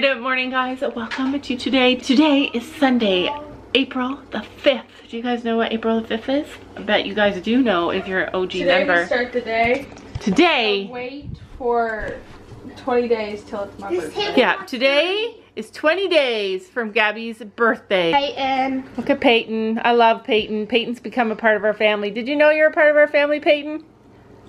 Good morning guys, welcome to today. Today is Sunday, April the 5th. Do you guys know what April the 5th is? I bet you guys do know if you're an OG Today member. we start the day. Today, So wait for 20 days till it's my birthday. yeah, today is 20 days from Gabby's birthday. Peyton. Look at Peyton. I love Peyton. Peyton's become a part of our family. Did you know you're a part of our family, Peyton?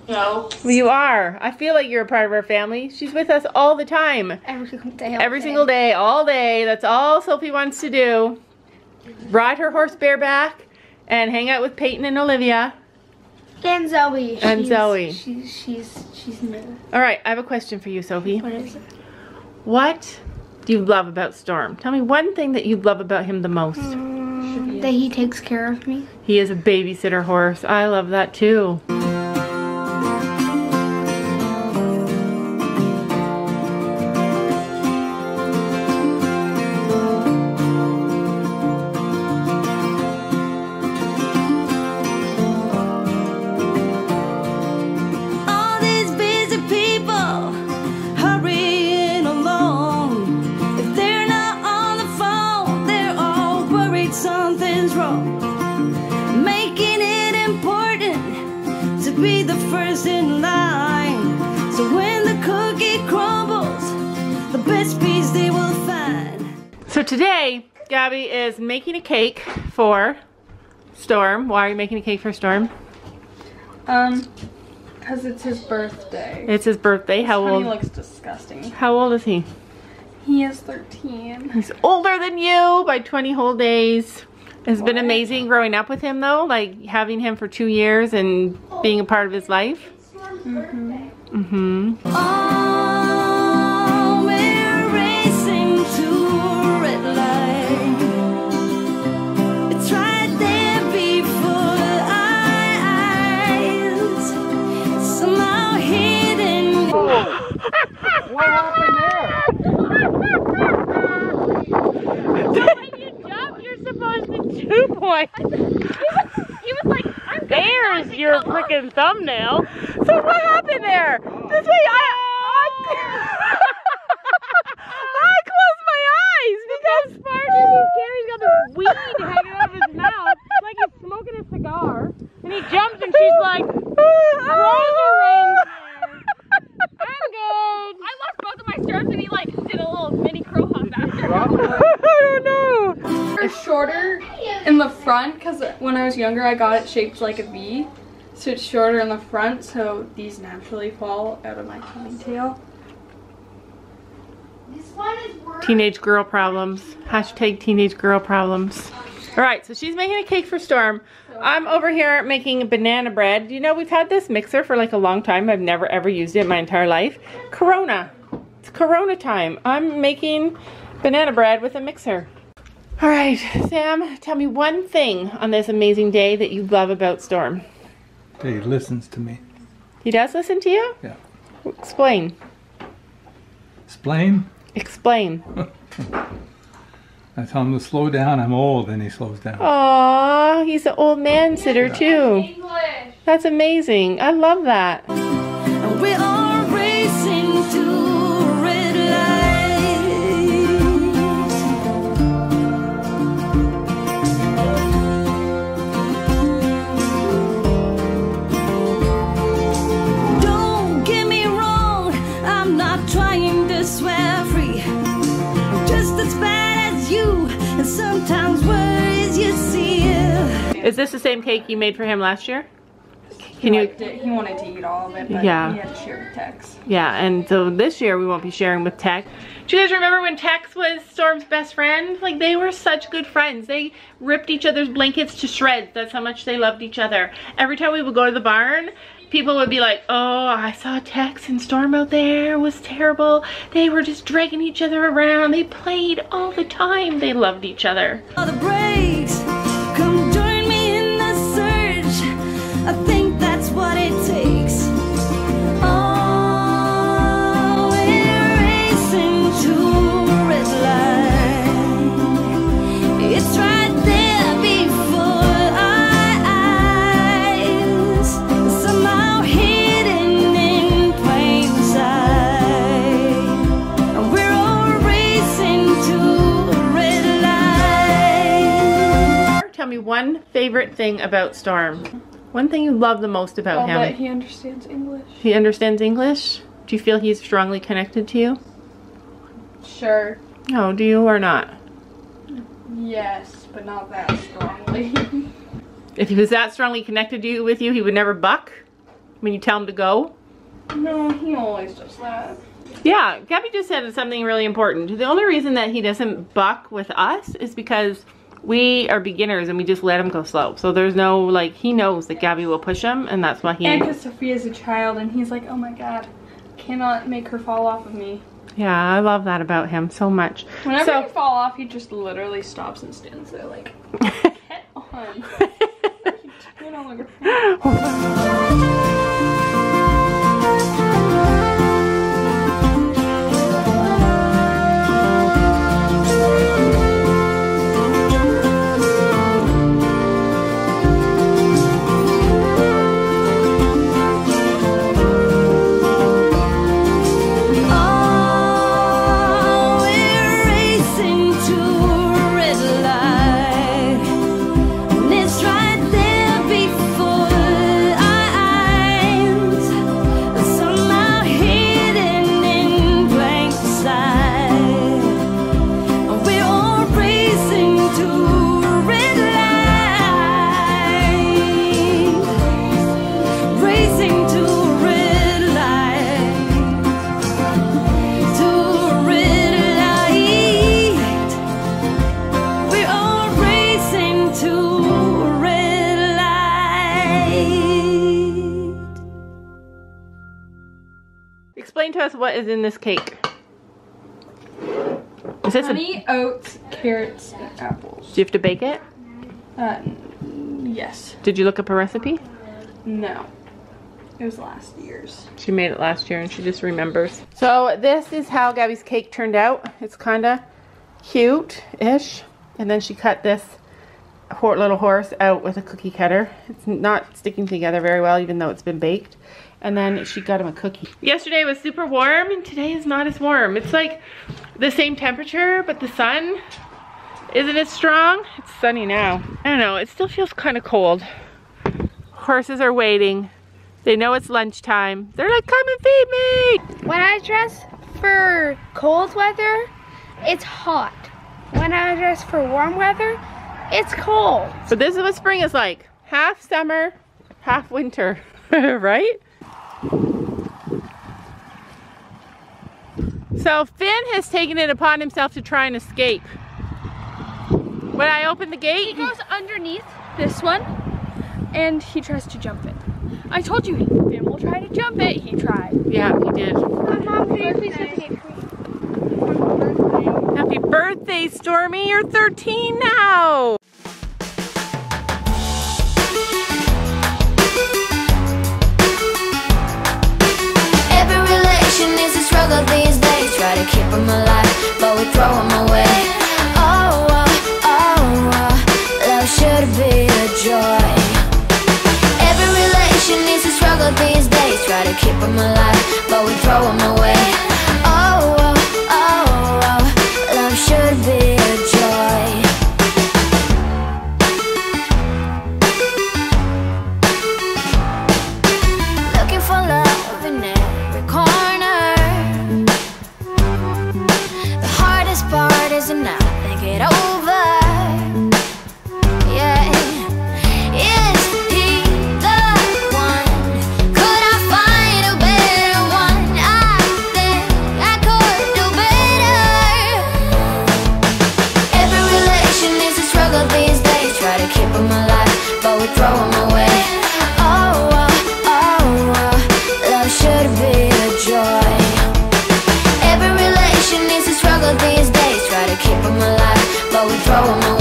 No. Well, you are. I feel like you're a part of our family. She's with us all the time. Every single day. all Every day. single day, all day. That's all Sophie wants to do. Ride her horse bareback and hang out with Peyton and Olivia. And Zoe. And She's- Zoe. She's she's she's new. All right, I have a question for you, Sophie. What is it? What do you love about Storm? Tell me one thing that you love about him the most. Mm, that he takes care of me. He is a babysitter horse. I love that too. Is making a cake for Storm. Why are you making a cake for Storm? Um, because it's his birthday. It's his birthday. How Honey old? He looks disgusting. How old is he? He is 13. He's older than you by 20 whole days. It's been amazing growing up with him though, like having him for two years and being a part of his life. Mm-hmm. Oh, What happened there? when you jump, you're supposed to two point. he was like, I'm There's your freaking thumbnail. So what happened there? This way, I. I, I oh. Younger I got it shaped like a V. So it's shorter in the front so these naturally fall out of my ponytail. Teenage girl problems. Hashtag teenage girl problems. All right, so she's making a cake for Storm. I'm over here making banana bread. You know, we've had this mixer for like a long time. I've never ever used it my entire life. Corona. It's Corona time. I'm making banana bread with a mixer. All right, Sam, tell me one thing on this amazing day that you love about Storm. He listens to me. He does listen to you? Yeah. Explain. Explain. Explain. I tell him to slow down. I'm old, and he slows down. Aw, he's an old man sitter too. English! That's amazing. I love that. Is this the same cake you made for him last year? He Can you? liked it. He wanted to eat all of it, but Yeah. he had to share with Tex. Yeah, and so this year we won't be sharing with Tex. Do you guys remember when Tex was Storm's best friend? Like they were such good friends. They ripped each other's blankets to shreds. That's how much they loved each other. Every time we would go to the barn, people would be like, oh, I saw Tex and Storm out there. It was terrible. They were just dragging each other around. They played all the time. They loved each other. One favorite thing about Storm. One thing you love the most about him. that he understands English. He understands English. Do you feel he's strongly connected to you? Sure. No, do you or not? Yes, but not that strongly. If he was that strongly connected to you with you, he would never buck when you tell him to go. no, he always does that. Yeah, Gabby just said something really important. The only reason that he doesn't buck with us is because we are beginners and we just let him go slow. So there's no, like, he knows that Gabby will push him and that's why he... And because Sophia's a child and he's like, oh my god, cannot make her fall off of me. Yeah, I love that about him so much. Whenever So- you fall off, he just literally stops and stands there like, get on. On the Explain to us what is in this cake. Is this a, Honey, oats, carrots, and apples. Do you have to bake it? Uh, yes. Did you look up a recipe? No. It was last year's. She made it last year and she just remembers. So this is how Gabby's cake turned out. It's kind of cute-ish. And then she cut this hor- little horse out with a cookie cutter. It's not sticking together very well even though it's been baked. And then she got him a cookie. Yesterday was super warm and today is not as warm. It's like the same temperature but the sun isn't as strong. It's sunny now. I don't know, it still feels kind of cold. Horses are waiting. They know it's lunchtime. They're like, come and feed me. When I dress for cold weather, it's hot. When I dress for warm weather, it's cold. But this is what spring is like. Half summer, half winter, right? So Finn has taken it upon himself to try and escape. When I open the gate, He goes underneath this one and he tries to jump it. I told you, Finn will try to jump it. He tried. yeah, he did. Mom, can you please open it for me? Happy birthday, Stormy. You're 13 now. But we throw 'em away.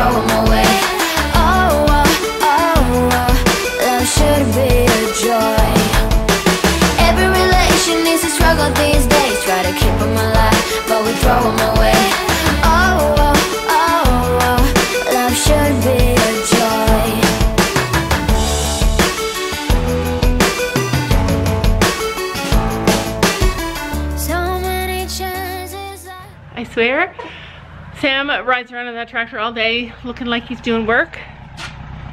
throw them away. Uh, rides around in that tractor all day looking like he's doing work,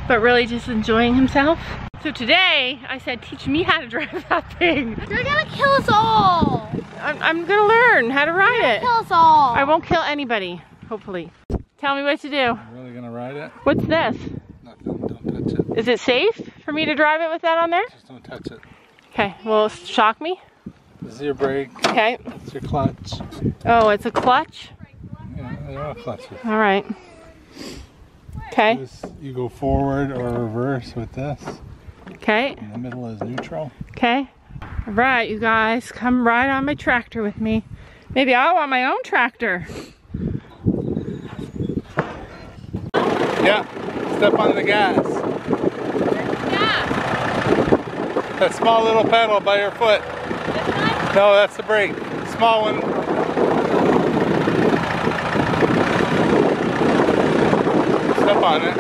but really just enjoying himself. So today, I said, teach me how to drive that thing. You're gonna kill us all. I'm, I'm gonna learn how to ride it. Kill us all. I won't kill anybody, hopefully. Tell me what to do. I'm really gonna ride it? What's this? Nothing. Don't touch it. Is it safe for me to drive it with that on there? Just don't touch it. Okay, will it shock me? This is your brake. Okay. It's your clutch. Oh, it's a clutch? Yeah, are clutches. All right. Okay, This, you go forward or reverse with this. okay, In the middle is neutral. okay. All right, you guys, come ride on my tractor with me. Maybe I want my own tractor. Yeah. Step on the gas. Yeah. That small little pedal by your foot. No, that's the brake. Small one. Step on it. I like it. This is way better than a horse.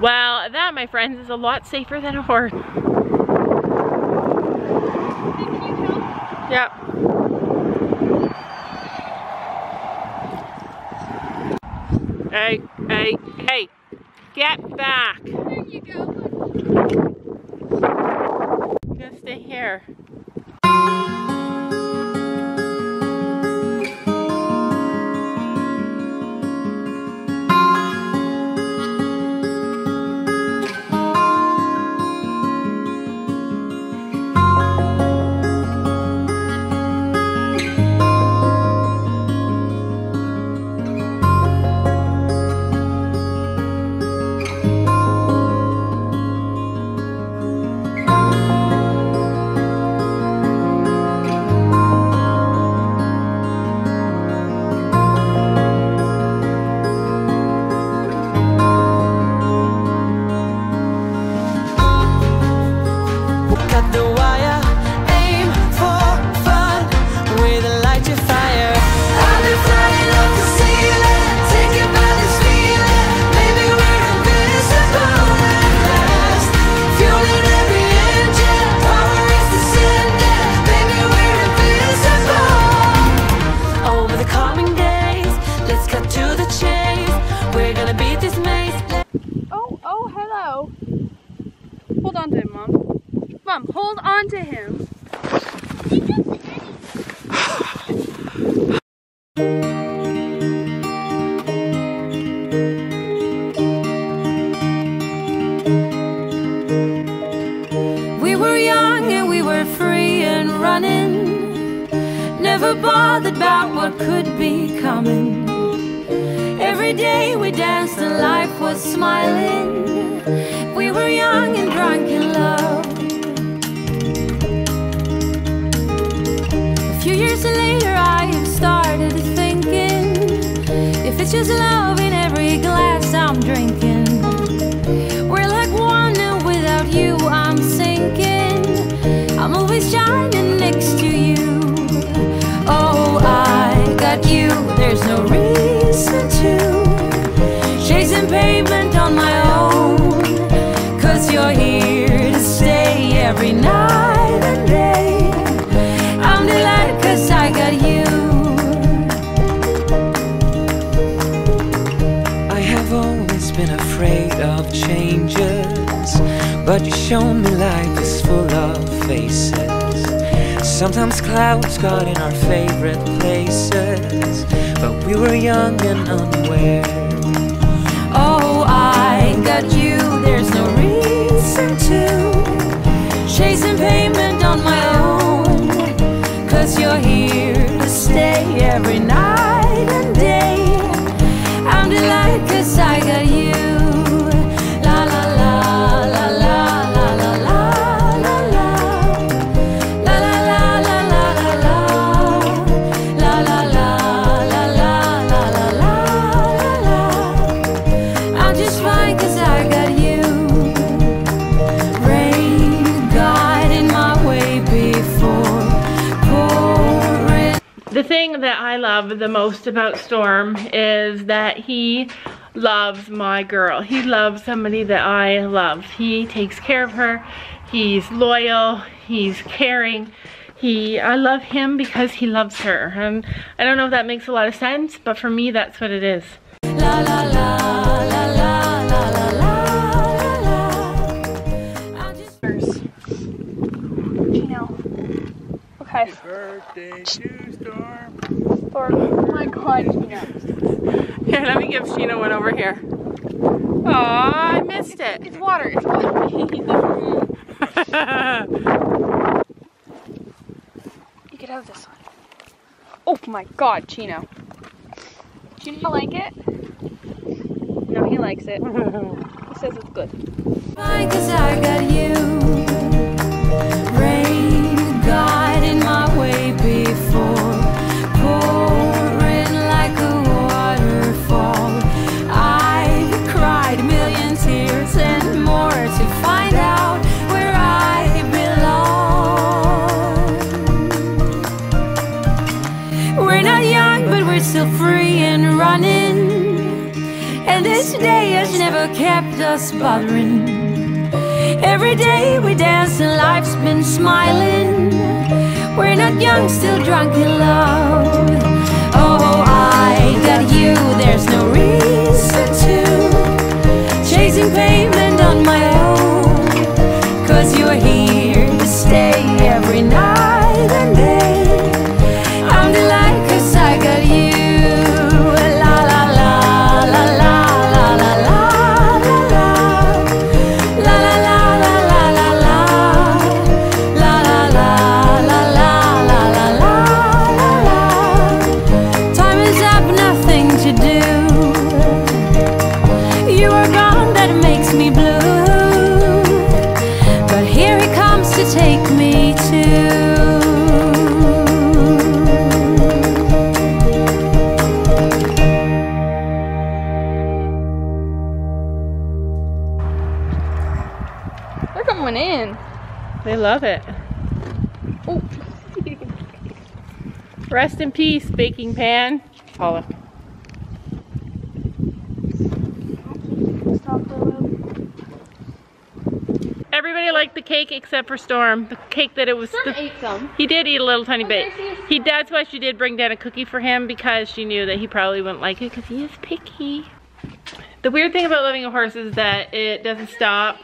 Well, that, my friends, is a lot safer than a horse. Yep. Hey, hey, hey, get back. There you go. Gotta stay here. Could be coming. Every day we danced and life was smiling. We were young and drunk in love. A few years later, I there's no reason to. Chasing pavement on my own. Cause you're here to stay every night and day. I'm delighted cause I got you. I have always been afraid of changes, but you shown me life is full of faces. Sometimes clouds got in our favorite places, but we were young and unaware. Oh, I got you, there's no reason to. Chasing payment on my own. Cause you're here to stay every night and day. loves my girl. He loves somebody that I love. He takes care of her. He's loyal. He's caring. He, I love him because he loves her. And I don't know if that makes a lot of sense, but for me, that's what it is. La, la, la, Happy birthday, Storm. Storm. Oh my god, you know. Here, let me give Sheena one over here. Aw, I missed it. It's water. It's water. you could have this one. Oh my god, Chino. Chino like it? No, he likes it. he says it's good. Fine, cause I got you. Rain got kept us bothering. Every day we dance and life's been smiling. We're not young, still drunk in love. Love it. Oh. Rest in peace, baking pan. Paula. Everybody liked the cake except for Storm. The cake that it was. Storm ate some. he did eat a little tiny oh, bit. Okay, I. He that's why she did bring down a cookie for him because she knew that he probably wouldn't like it because he is picky. The weird thing about loving a horse is that it doesn't stop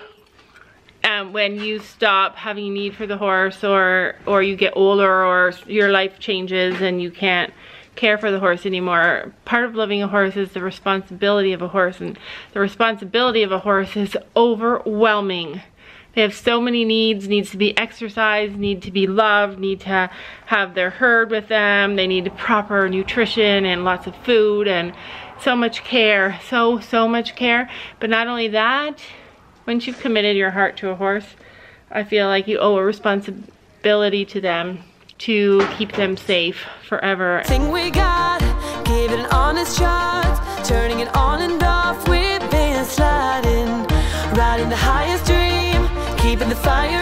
um, when you stop having a need for the horse or or you get older or your life changes and you can't care for the horse anymore. Part of loving a horse is the responsibility of a horse and the responsibility of a horse is overwhelming. They have so many needs, needs to be exercised, need to be loved, need to have their herd with them. They need proper nutrition and lots of food and so much care, so, so much care. But not only that, once you've committed your heart to a horse, I feel like you owe a responsibility to them to keep them safe forever. Thing we got, give an honest shot, turning it on and off, sliding, riding the highest dream, keeping the fire